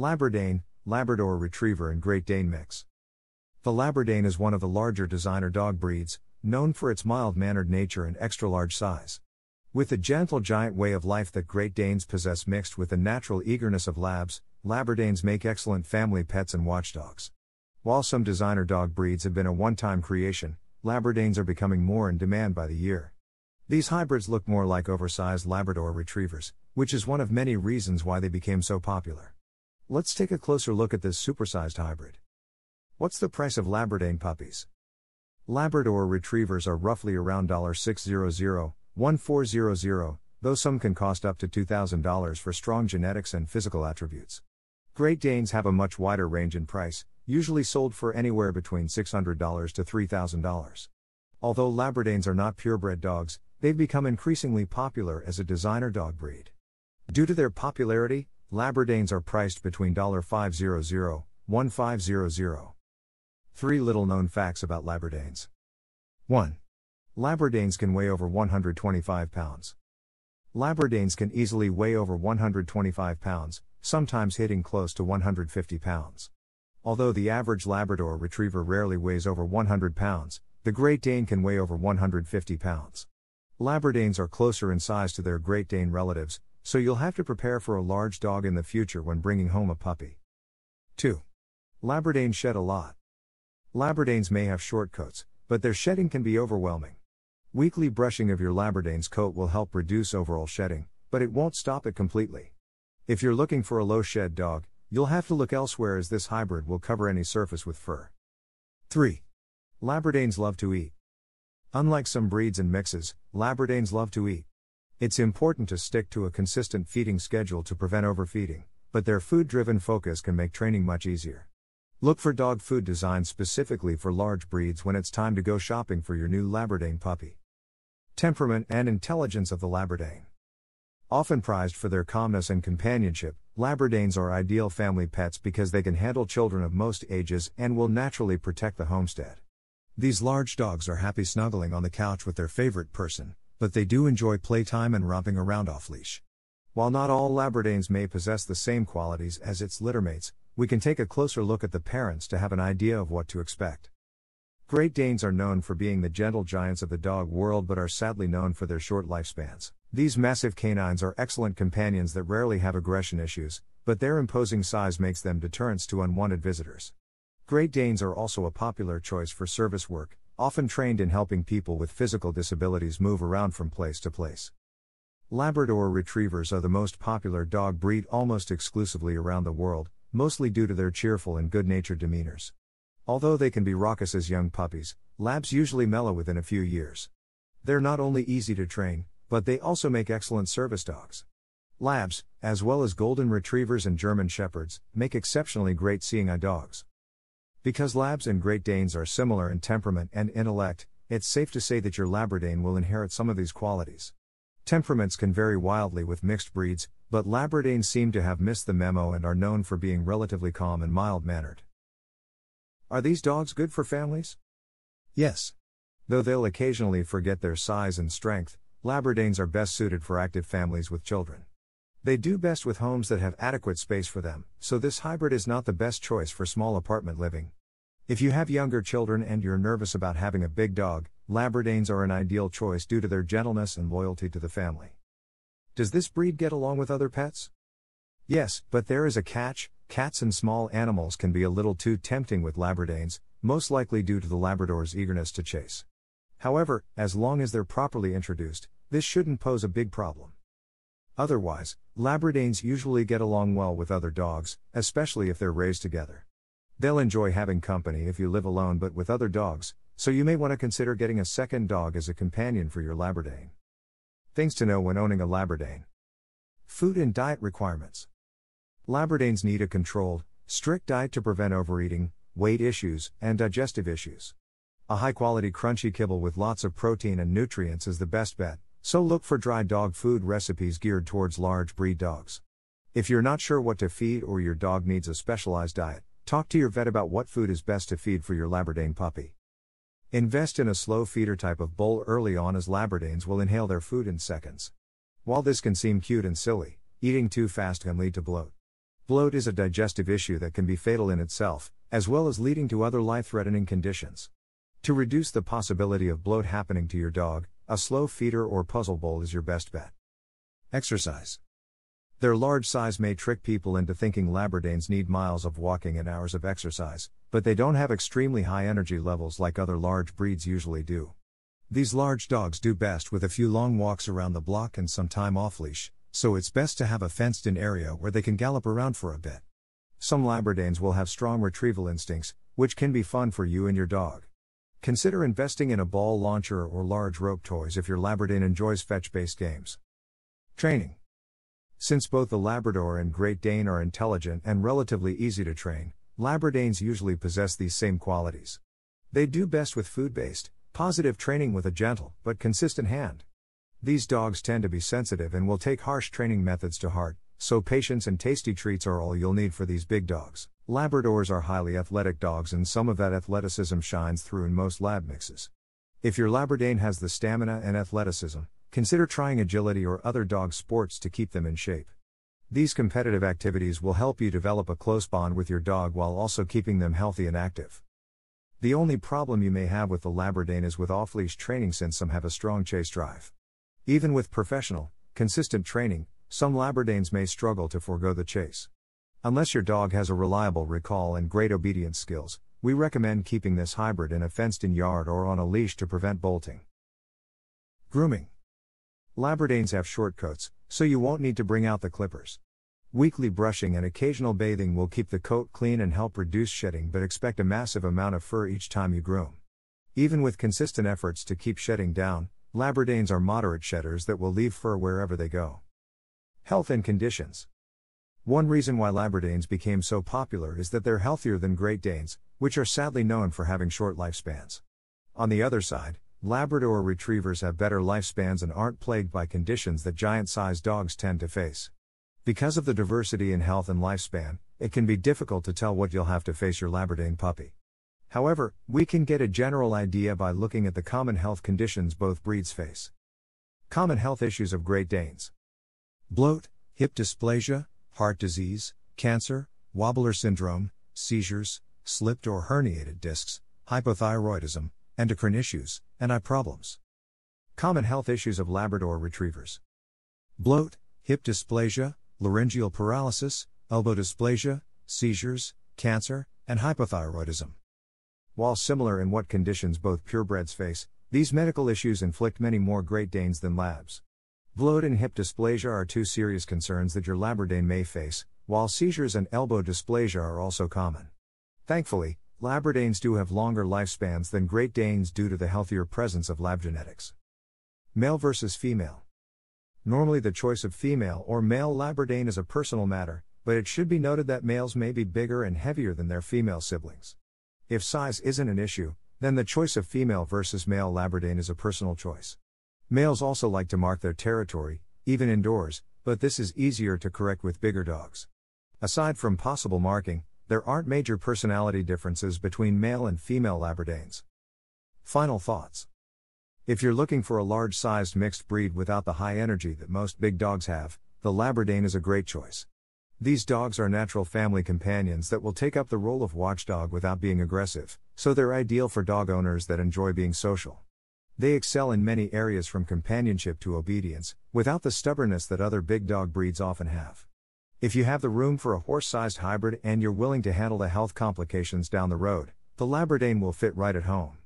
Labradane, Labrador Retriever, and Great Dane mix. The Labradane is one of the larger designer dog breeds, known for its mild mannered nature and extra large size. With the gentle giant way of life that Great Danes possess mixed with the natural eagerness of Labs, Labradanes make excellent family pets and watchdogs. While some designer dog breeds have been a one time creation, Labradanes are becoming more in demand by the year. These hybrids look more like oversized Labrador retrievers, which is one of many reasons why they became so popular. Let's take a closer look at this supersized hybrid. What's the price of Labradane puppies? Labrador retrievers are roughly around $600, 1400, though some can cost up to $2,000 for strong genetics and physical attributes. Great Danes have a much wider range in price, usually sold for anywhere between $600 to $3,000. Although Labradanes are not purebred dogs, they've become increasingly popular as a designer dog breed. Due to their popularity, Labradanes are priced between $500 $1500. Three little known facts about Labradanes. 1. Labradanes can weigh over 125 pounds. Labradanes can easily weigh over 125 pounds, sometimes hitting close to 150 pounds. Although the average Labrador retriever rarely weighs over 100 pounds, the Great Dane can weigh over 150 pounds. Labradanes are closer in size to their Great Dane relatives, so you'll have to prepare for a large dog in the future when bringing home a puppy. 2. Labradanes shed a lot. Labradanes may have short coats, but their shedding can be overwhelming. Weekly brushing of your Labradane's coat will help reduce overall shedding, but it won't stop it completely. If you're looking for a low shed dog, you'll have to look elsewhere as this hybrid will cover any surface with fur. 3. Labradanes love to eat. Unlike some breeds and mixes, Labradanes love to eat. It's important to stick to a consistent feeding schedule to prevent overfeeding, but their food driven focus can make training much easier. Look for dog food designed specifically for large breeds when it's time to go shopping for your new Labradane puppy. Temperament and intelligence of the Labradane. Often prized for their calmness and companionship, Labradanes are ideal family pets because they can handle children of most ages and will naturally protect the homestead. These large dogs are happy snuggling on the couch with their favorite person, but they do enjoy playtime and romping around off leash. While not all Labradanes may possess the same qualities as its littermates, we can take a closer look at the parents to have an idea of what to expect. Great Danes are known for being the gentle giants of the dog world but are sadly known for their short lifespans. These massive canines are excellent companions that rarely have aggression issues, but their imposing size makes them deterrents to unwanted visitors. Great Danes are also a popular choice for service work, often trained in helping people with physical disabilities move around from place to place. Labrador retrievers are the most popular dog breed almost exclusively around the world, mostly due to their cheerful and good natured demeanors. Although they can be raucous as young puppies, labs usually mellow within a few years. They're not only easy to train, but they also make excellent service dogs. Labs, as well as golden retrievers and German shepherds, make exceptionally great seeing eye dogs. Because labs and Great Danes are similar in temperament and intellect, it's safe to say that your Labradane will inherit some of these qualities. Temperaments can vary wildly with mixed breeds, but Labradanes seem to have missed the memo and are known for being relatively calm and mild mannered. Are these dogs good for families? Yes. Though they'll occasionally forget their size and strength, Labradanes are best suited for active families with children. They do best with homes that have adequate space for them, so this hybrid is not the best choice for small apartment living. If you have younger children and you're nervous about having a big dog, Labradanes are an ideal choice due to their gentleness and loyalty to the family. Does this breed get along with other pets? Yes, but there is a catch cats and small animals can be a little too tempting with Labradanes, most likely due to the Labrador's eagerness to chase. However, as long as they're properly introduced, this shouldn't pose a big problem. Otherwise, Labradanes usually get along well with other dogs, especially if they're raised together. They'll enjoy having company if you live alone but with other dogs, so you may want to consider getting a second dog as a companion for your Labradane. Things to know when owning a Labradane. Food and diet requirements. Labradanes need a controlled, strict diet to prevent overeating, weight issues, and digestive issues. A high quality crunchy kibble with lots of protein and nutrients is the best bet, so look for dry dog food recipes geared towards large breed dogs. If you're not sure what to feed or your dog needs a specialized diet, talk to your vet about what food is best to feed for your Labradane puppy. Invest in a slow feeder type of bowl early on as Labradanes will inhale their food in seconds. While this can seem cute and silly, eating too fast can lead to bloat. Bloat is a digestive issue that can be fatal in itself, as well as leading to other life threatening conditions. To reduce the possibility of bloat happening to your dog, a slow feeder or puzzle bowl is your best bet. Exercise. Their large size may trick people into thinking Labradoodles need miles of walking and hours of exercise, but they don't have extremely high energy levels like other large breeds usually do. These large dogs do best with a few long walks around the block and some time off leash, so it's best to have a fenced in area where they can gallop around for a bit. Some Labradoodles will have strong retrieval instincts, which can be fun for you and your dog. Consider investing in a ball launcher or large rope toys if your Labrador enjoys fetch based games. Training. Since both the Labrador and Great Dane are intelligent and relatively easy to train, Labradoodles usually possess these same qualities. They do best with food based, positive training with a gentle but consistent hand. These dogs tend to be sensitive and will take harsh training methods to heart, so patience and tasty treats are all you'll need for these big dogs. Labradors are highly athletic dogs, and some of that athleticism shines through in most lab mixes. If your Labradane has the stamina and athleticism, consider trying agility or other dog sports to keep them in shape. These competitive activities will help you develop a close bond with your dog while also keeping them healthy and active. The only problem you may have with the Labradane is with off leash training since some have a strong chase drive. Even with professional, consistent training, some Labradoodles may struggle to forego the chase. Unless your dog has a reliable recall and great obedience skills, we recommend keeping this hybrid in a fenced in yard or on a leash to prevent bolting. Grooming Labradoodles have short coats, so you won't need to bring out the clippers. Weekly brushing and occasional bathing will keep the coat clean and help reduce shedding, but expect a massive amount of fur each time you groom. Even with consistent efforts to keep shedding down, Labradoodles are moderate shedders that will leave fur wherever they go. Health and conditions. One reason why Labradoodles became so popular is that they're healthier than Great Danes, which are sadly known for having short lifespans. On the other side, Labrador retrievers have better lifespans and aren't plagued by conditions that giant sized dogs tend to face. Because of the diversity in health and lifespan, it can be difficult to tell what you'll have to face your Labrador puppy. However, we can get a general idea by looking at the common health conditions both breeds face. Common health issues of Great Danes bloat, hip dysplasia, heart disease, cancer, wobbler syndrome, seizures, slipped or herniated discs, hypothyroidism, endocrine issues, and eye problems. Common health issues of Labrador retrievers bloat, hip dysplasia, laryngeal paralysis, elbow dysplasia, seizures, cancer, and hypothyroidism. While similar in what conditions both purebreds face, these medical issues inflict many more Great Danes than Labs. Bloat and hip dysplasia are two serious concerns that your Labradane may face, while seizures and elbow dysplasia are also common. Thankfully, Labradanes do have longer lifespans than Great Danes due to the healthier presence of lab genetics. Male versus female. Normally, the choice of female or male Labradane is a personal matter, but it should be noted that males may be bigger and heavier than their female siblings. If size isn't an issue, then the choice of female versus male Labradane is a personal choice. Males also like to mark their territory, even indoors, but this is easier to correct with bigger dogs. Aside from possible marking, there aren't major personality differences between male and female Labradoodles. Final thoughts. If you're looking for a large sized mixed breed without the high energy that most big dogs have, the Labradane is a great choice. These dogs are natural family companions that will take up the role of watchdog without being aggressive, so they're ideal for dog owners that enjoy being social. They excel in many areas from companionship to obedience, without the stubbornness that other big dog breeds often have. If you have the room for a horse sized hybrid and you're willing to handle the health complications down the road, the Labradane will fit right at home.